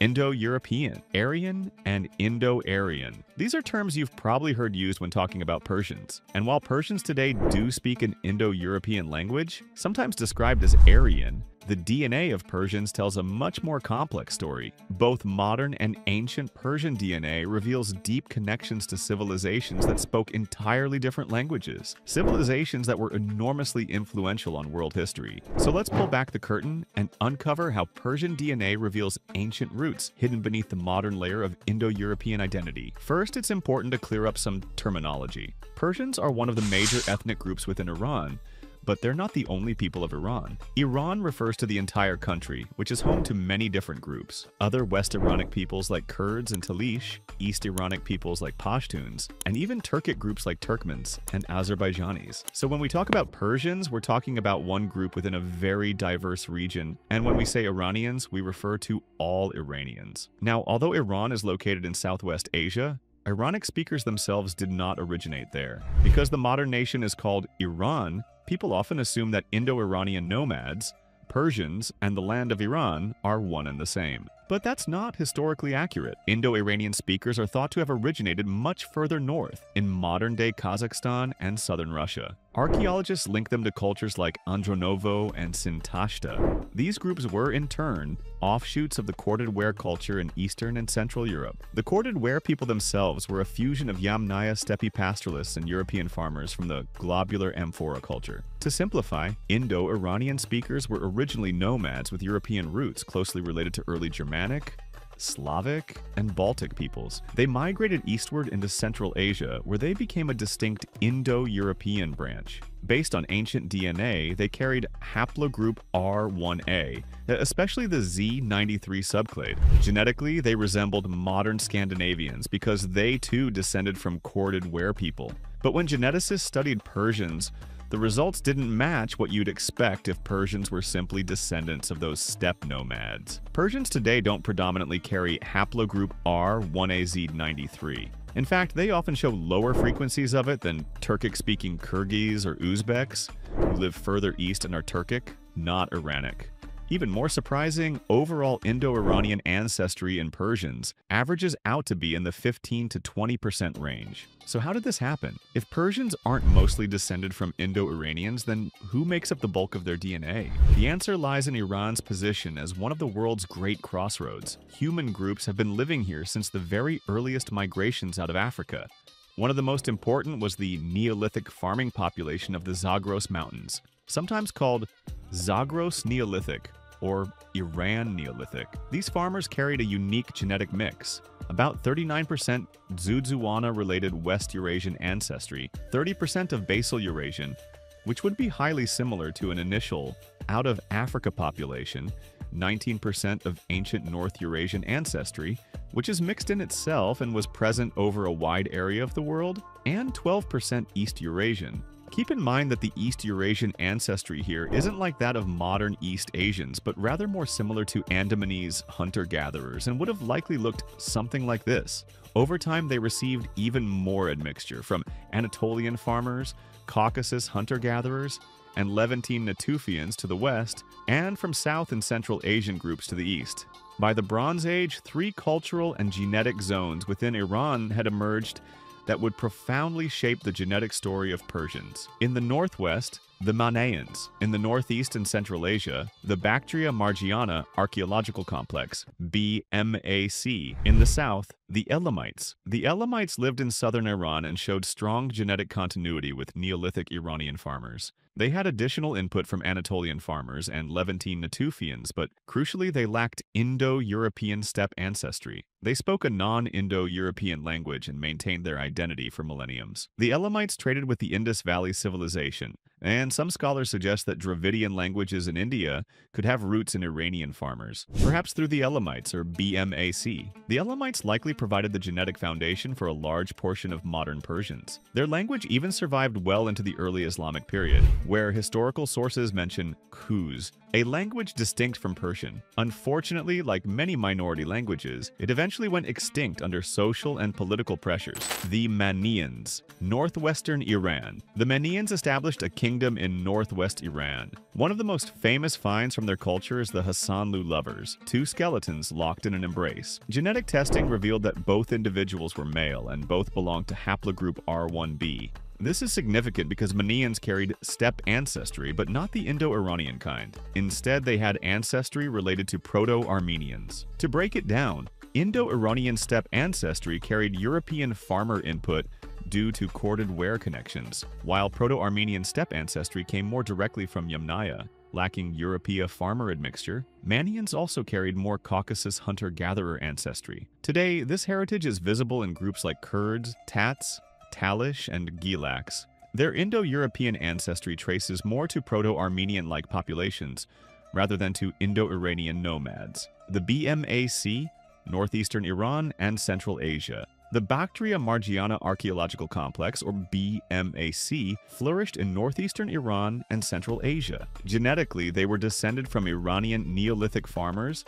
Indo-European, Aryan, and Indo-Aryan. These are terms you've probably heard used when talking about Persians. And while Persians today do speak an Indo-European language, sometimes described as Aryan, the DNA of Persians tells a much more complex story. Both modern and ancient Persian DNA reveals deep connections to civilizations that spoke entirely different languages, civilizations that were enormously influential on world history. So let's pull back the curtain and uncover how Persian DNA reveals ancient roots hidden beneath the modern layer of Indo-European identity. First, it's important to clear up some terminology. Persians are one of the major ethnic groups within Iran, but they're not the only people of Iran. Iran refers to the entire country, which is home to many different groups. Other West Iranic peoples like Kurds and Talish, East Iranic peoples like Pashtuns, and even Turkic groups like Turkmens and Azerbaijanis. So when we talk about Persians, we're talking about one group within a very diverse region, and when we say Iranians, we refer to all Iranians. Now, although Iran is located in Southwest Asia, Iranic speakers themselves did not originate there. Because the modern nation is called Iran, people often assume that Indo-Iranian nomads, Persians, and the land of Iran are one and the same. But that's not historically accurate. Indo-Iranian speakers are thought to have originated much further north, in modern-day Kazakhstan and southern Russia. Archaeologists link them to cultures like Andronovo and Sintashta. These groups were, in turn, offshoots of the corded ware culture in Eastern and Central Europe. The corded ware people themselves were a fusion of Yamnaya steppe pastoralists and European farmers from the globular amphora culture. To simplify, Indo-Iranian speakers were originally nomads with European roots closely related to early Germanic, Slavic, and Baltic peoples. They migrated eastward into Central Asia, where they became a distinct Indo-European branch. Based on ancient DNA, they carried haplogroup R1a, especially the Z93 subclade. Genetically, they resembled modern Scandinavians because they too descended from corded ware people. But when geneticists studied Persians, the results didn't match what you'd expect if Persians were simply descendants of those steppe nomads. Persians today don't predominantly carry haplogroup R1AZ93. In fact, they often show lower frequencies of it than Turkic-speaking Kyrgyz or Uzbeks, who live further east and are Turkic, not Iranic. Even more surprising, overall Indo-Iranian ancestry in Persians averages out to be in the 15 to 20% range. So how did this happen? If Persians aren't mostly descended from Indo-Iranians, then who makes up the bulk of their DNA? The answer lies in Iran's position as one of the world's great crossroads. Human groups have been living here since the very earliest migrations out of Africa. One of the most important was the Neolithic farming population of the Zagros Mountains, sometimes called Zagros Neolithic or Iran Neolithic. These farmers carried a unique genetic mix. About 39% Dzudzuana-related West Eurasian ancestry, 30% of Basal Eurasian, which would be highly similar to an initial out-of-Africa population, 19% of ancient North Eurasian ancestry, which is mixed in itself and was present over a wide area of the world, and 12% East Eurasian, Keep in mind that the East Eurasian ancestry here isn't like that of modern East Asians, but rather more similar to Andamanese hunter-gatherers and would have likely looked something like this. Over time, they received even more admixture from Anatolian farmers, Caucasus hunter-gatherers, and Levantine Natufians to the west, and from South and Central Asian groups to the east. By the Bronze Age, three cultural and genetic zones within Iran had emerged that would profoundly shape the genetic story of Persians. In the northwest, the Mannaeans. In the northeast and central Asia, the Bactria Margiana Archaeological Complex, BMAC. In the south, the Elamites. The Elamites lived in southern Iran and showed strong genetic continuity with Neolithic Iranian farmers. They had additional input from Anatolian farmers and Levantine Natufians, but crucially they lacked Indo-European steppe ancestry. They spoke a non-Indo-European language and maintained their identity for millenniums. The Elamites traded with the Indus Valley Civilization, and some scholars suggest that Dravidian languages in India could have roots in Iranian farmers, perhaps through the Elamites or BMAC. The Elamites likely provided the genetic foundation for a large portion of modern Persians. Their language even survived well into the early Islamic period, where historical sources mention Khuz, a language distinct from Persian. Unfortunately, like many minority languages, it eventually went extinct under social and political pressures. The Mannaeans, northwestern Iran. The Mannaeans established a king kingdom in northwest Iran. One of the most famous finds from their culture is the Hasanlu lovers, two skeletons locked in an embrace. Genetic testing revealed that both individuals were male and both belonged to haplogroup R1b. This is significant because Mannaeans carried steppe ancestry, but not the Indo-Iranian kind. Instead, they had ancestry related to Proto-Armenians. To break it down, Indo-Iranian steppe ancestry carried European farmer input due to corded ware connections, while Proto-Armenian steppe ancestry came more directly from Yamnaya. Lacking Europea farmer admixture, Mannaeans also carried more Caucasus hunter-gatherer ancestry. Today, this heritage is visible in groups like Kurds, Tats, Talish, and Gilaks. Their Indo-European ancestry traces more to Proto-Armenian-like populations, rather than to Indo-Iranian nomads. The BMAC, northeastern Iran, and Central Asia. The Bactria Margiana Archaeological Complex, or BMAC, flourished in northeastern Iran and Central Asia. Genetically, they were descended from Iranian Neolithic farmers,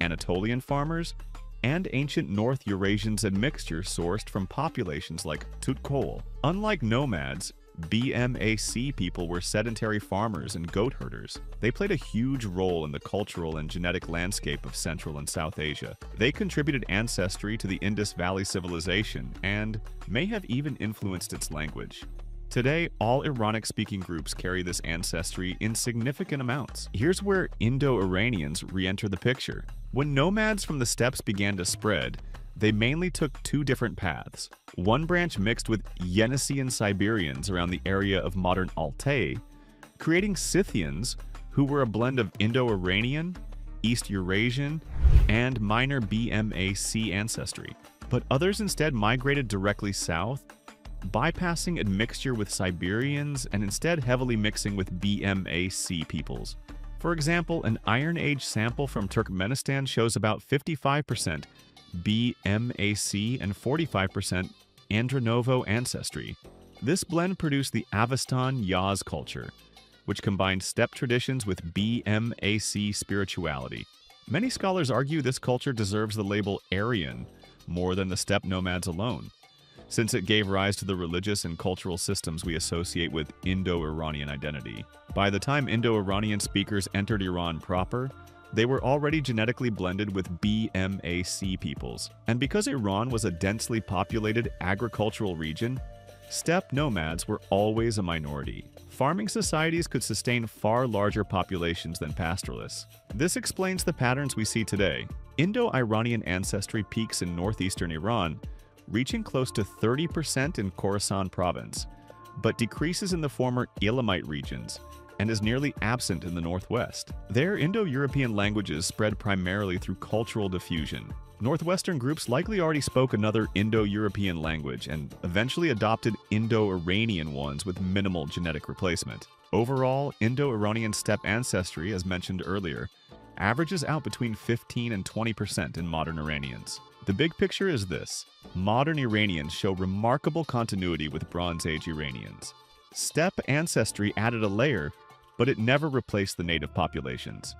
Anatolian farmers, and ancient North Eurasians and mixtures sourced from populations like Tutkaul. Unlike nomads, BMAC people were sedentary farmers and goat herders. They played a huge role in the cultural and genetic landscape of Central and South Asia. They contributed ancestry to the Indus Valley civilization and may have even influenced its language. Today, all Iranic-speaking groups carry this ancestry in significant amounts. Here's where Indo-Iranians re-enter the picture. When nomads from the steppes began to spread, they mainly took two different paths. One branch mixed with Yeniseian Siberians around the area of modern Altai, creating Scythians, who were a blend of Indo-Iranian, East Eurasian, and minor BMAC ancestry. But others instead migrated directly south, bypassing admixture with Siberians and instead heavily mixing with BMAC peoples. For example, an Iron Age sample from Turkmenistan shows about 55% BMAC and 45% Andronovo ancestry. This blend produced the Avestan Yaz culture, which combined steppe traditions with BMAC spirituality. Many scholars argue this culture deserves the label Aryan more than the steppe nomads alone, since it gave rise to the religious and cultural systems we associate with Indo-Iranian identity. By the time Indo-Iranian speakers entered Iran proper, they were already genetically blended with BMAC peoples. And because Iran was a densely populated agricultural region, steppe nomads were always a minority. Farming societies could sustain far larger populations than pastoralists. This explains the patterns we see today. Indo-Iranian ancestry peaks in northeastern Iran, reaching close to 30% in Khorasan province, but decreases in the former Elamite regions, and is nearly absent in the Northwest. Their Indo-European languages spread primarily through cultural diffusion. Northwestern groups likely already spoke another Indo-European language and eventually adopted Indo-Iranian ones with minimal genetic replacement. Overall, Indo-Iranian steppe ancestry, as mentioned earlier, averages out between 15 and 20% in modern Iranians. The big picture is this. Modern Iranians show remarkable continuity with Bronze Age Iranians. Steppe ancestry added a layer but it never replaced the native populations.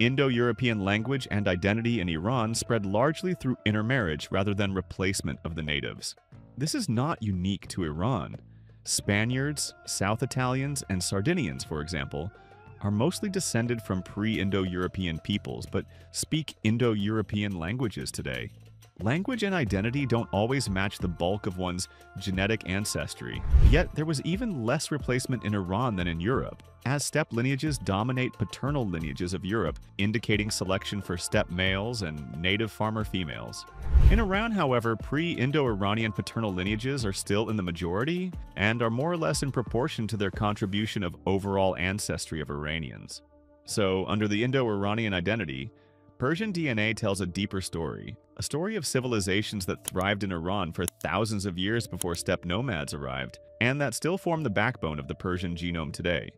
Indo-European language and identity in Iran spread largely through intermarriage rather than replacement of the natives. This is not unique to Iran. Spaniards, South Italians, and Sardinians, for example, are mostly descended from pre-Indo-European peoples but speak Indo-European languages today. Language and identity don't always match the bulk of one's genetic ancestry, yet there was even less replacement in Iran than in Europe, as steppe lineages dominate paternal lineages of Europe, indicating selection for steppe males and native farmer females. In Iran, however, pre-Indo-Iranian paternal lineages are still in the majority and are more or less in proportion to their contribution of overall ancestry of Iranians. So, under the Indo-Iranian identity, Persian DNA tells a deeper story, a story of civilizations that thrived in Iran for thousands of years before steppe nomads arrived, and that still form the backbone of the Persian genome today.